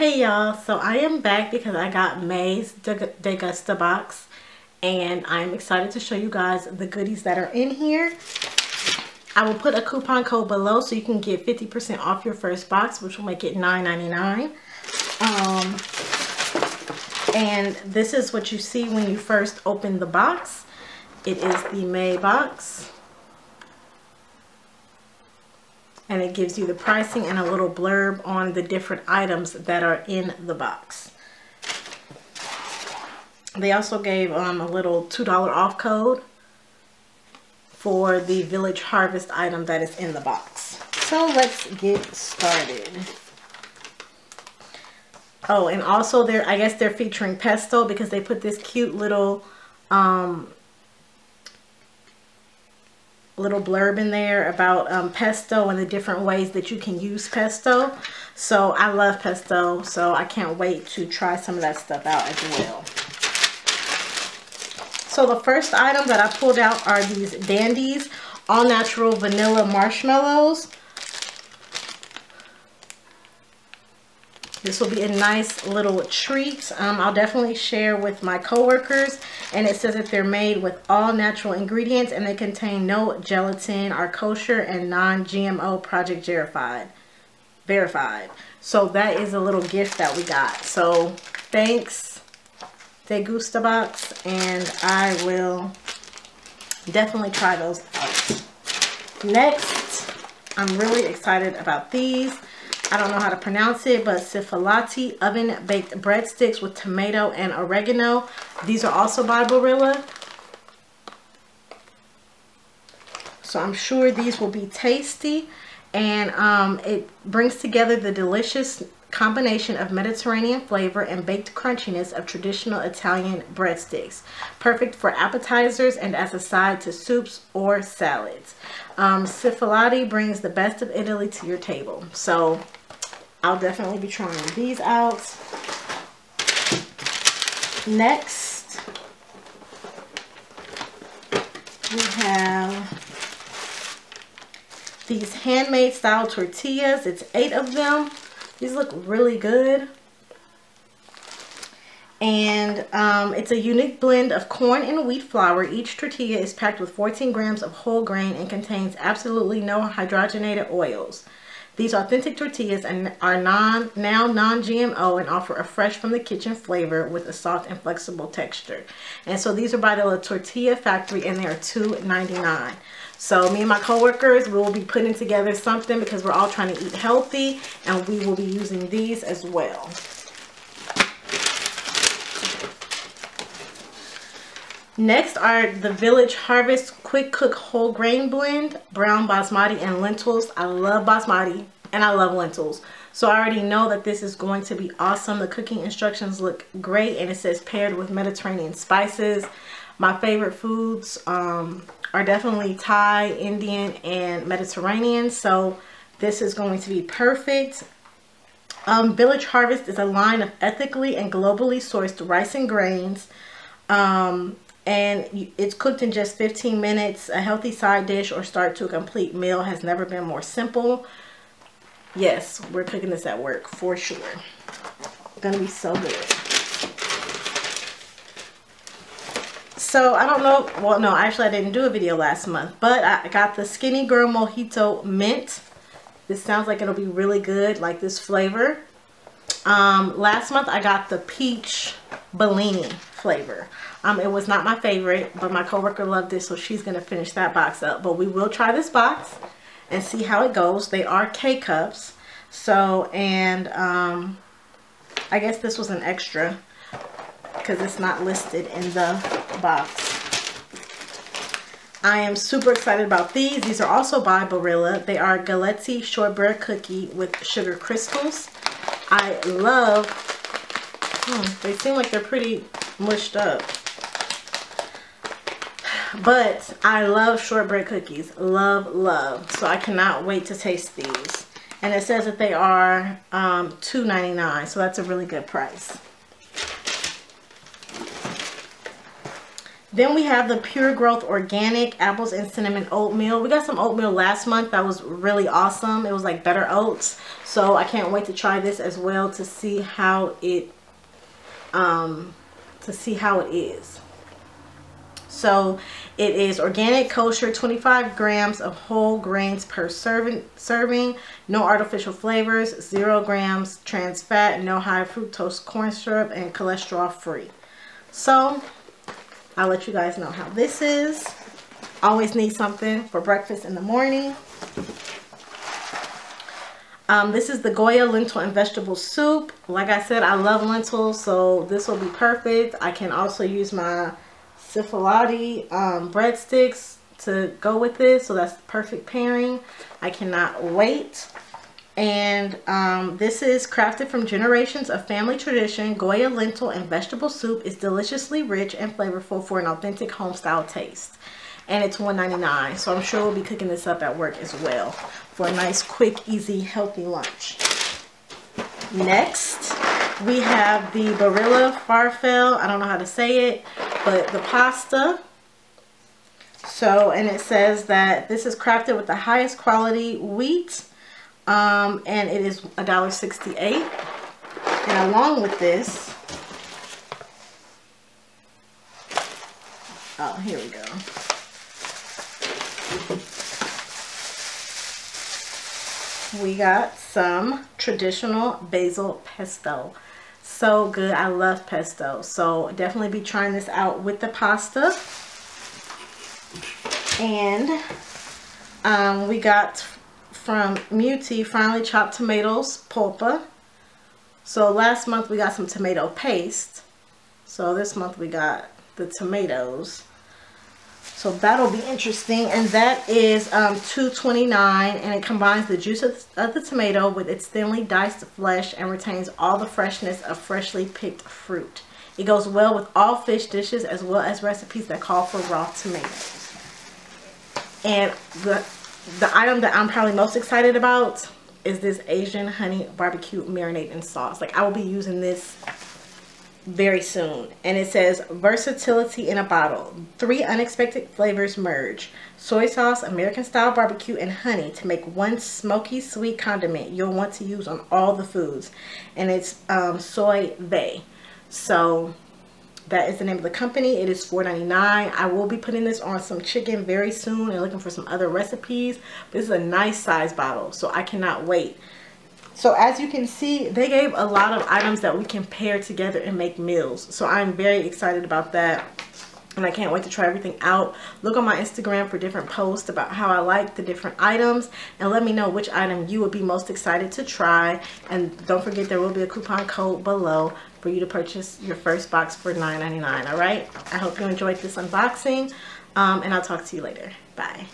Hey y'all, so I am back because I got May's Degusta box and I'm excited to show you guys the goodies that are in here. I will put a coupon code below so you can get 50% off your first box which will make it $9.99. Um, and this is what you see when you first open the box. It is the May box. And it gives you the pricing and a little blurb on the different items that are in the box. They also gave um, a little $2 off code for the Village Harvest item that is in the box. So let's get started. Oh, and also they're, I guess they're featuring pesto because they put this cute little um, little blurb in there about um, pesto and the different ways that you can use pesto. So I love pesto, so I can't wait to try some of that stuff out as well. So the first item that I pulled out are these Dandies All Natural Vanilla Marshmallows. This will be a nice little treat. Um, I'll definitely share with my coworkers. And it says that they're made with all natural ingredients and they contain no gelatin, are kosher and non-GMO project verified. Verified. So that is a little gift that we got. So thanks, Degusta Box. And I will definitely try those out. Next, I'm really excited about these. I don't know how to pronounce it, but Cioccolati oven baked breadsticks with tomato and oregano. These are also by Barilla. So I'm sure these will be tasty. And um, it brings together the delicious combination of Mediterranean flavor and baked crunchiness of traditional Italian breadsticks. Perfect for appetizers and as a side to soups or salads. Um, Cioccolati brings the best of Italy to your table. So I'll definitely be trying these out. Next, we have these handmade style tortillas. It's eight of them. These look really good. And um, it's a unique blend of corn and wheat flour. Each tortilla is packed with 14 grams of whole grain and contains absolutely no hydrogenated oils. These authentic tortillas are non, now non-GMO and offer a fresh from the kitchen flavor with a soft and flexible texture. And so these are by the La Tortilla Factory and they are $2.99. So me and my coworkers will be putting together something because we're all trying to eat healthy and we will be using these as well. Next are the Village Harvest Quick Cook Whole Grain Blend, Brown Basmati and Lentils. I love Basmati and I love lentils. So I already know that this is going to be awesome. The cooking instructions look great and it says paired with Mediterranean spices. My favorite foods um, are definitely Thai, Indian, and Mediterranean. So this is going to be perfect. Um, Village Harvest is a line of ethically and globally sourced rice and grains. Um, and it's cooked in just 15 minutes. A healthy side dish or start to a complete meal has never been more simple. Yes, we're cooking this at work for sure. Gonna be so good. So I don't know, well no, actually I didn't do a video last month, but I got the Skinny Girl Mojito Mint. This sounds like it'll be really good, like this flavor. Um, last month I got the Peach Bellini flavor. Um, it was not my favorite, but my coworker loved it, so she's going to finish that box up. But we will try this box and see how it goes. They are K-Cups. So, and um, I guess this was an extra because it's not listed in the box. I am super excited about these. These are also by Barilla. They are Galletti Shortbread Cookie with Sugar Crystals. I love, hmm, they seem like they're pretty mushed up. But I love shortbread cookies. Love, love. So I cannot wait to taste these. And it says that they are um, $2.99. So that's a really good price. Then we have the Pure Growth Organic Apples and Cinnamon Oatmeal. We got some oatmeal last month that was really awesome. It was like better oats. So I can't wait to try this as well to see how it, um, to see how it is. So it is organic, kosher, 25 grams of whole grains per serving, serving no artificial flavors, zero grams trans fat, no high fructose corn syrup, and cholesterol free. So I'll let you guys know how this is. Always need something for breakfast in the morning. Um, this is the Goya lentil and vegetable soup. Like I said, I love lentils, so this will be perfect. I can also use my cephalotti um, breadsticks to go with this, so that's the perfect pairing. I cannot wait. And um, this is crafted from generations of family tradition. Goya lentil and vegetable soup is deliciously rich and flavorful for an authentic home style taste. And it's $1.99. So I'm sure we'll be cooking this up at work as well for a nice, quick, easy, healthy lunch. Next, we have the Barilla Farfalle. I don't know how to say it, but the pasta. So, and it says that this is crafted with the highest quality wheat um, and it is $1.68. And along with this, oh, here we go. We got some traditional basil pesto. So good. I love pesto. So definitely be trying this out with the pasta. And um, we got from Mutti finely chopped tomatoes pulpa. So last month we got some tomato paste. So this month we got the tomatoes. So that'll be interesting. And that is um, $2.29 and it combines the juice of, of the tomato with its thinly diced flesh and retains all the freshness of freshly picked fruit. It goes well with all fish dishes as well as recipes that call for raw tomatoes. And the the item that I'm probably most excited about is this Asian honey barbecue marinade and sauce. Like I will be using this very soon. And it says versatility in a bottle. Three unexpected flavors merge. Soy sauce, American style barbecue, and honey to make one smoky sweet condiment you'll want to use on all the foods. And it's um, Soy Vay. So that is the name of the company. It is $4.99. I will be putting this on some chicken very soon and looking for some other recipes. This is a nice size bottle, so I cannot wait. So as you can see, they gave a lot of items that we can pair together and make meals. So I'm very excited about that. And I can't wait to try everything out. Look on my Instagram for different posts about how I like the different items. And let me know which item you would be most excited to try. And don't forget there will be a coupon code below for you to purchase your first box for $9.99. Alright? I hope you enjoyed this unboxing. Um, and I'll talk to you later. Bye.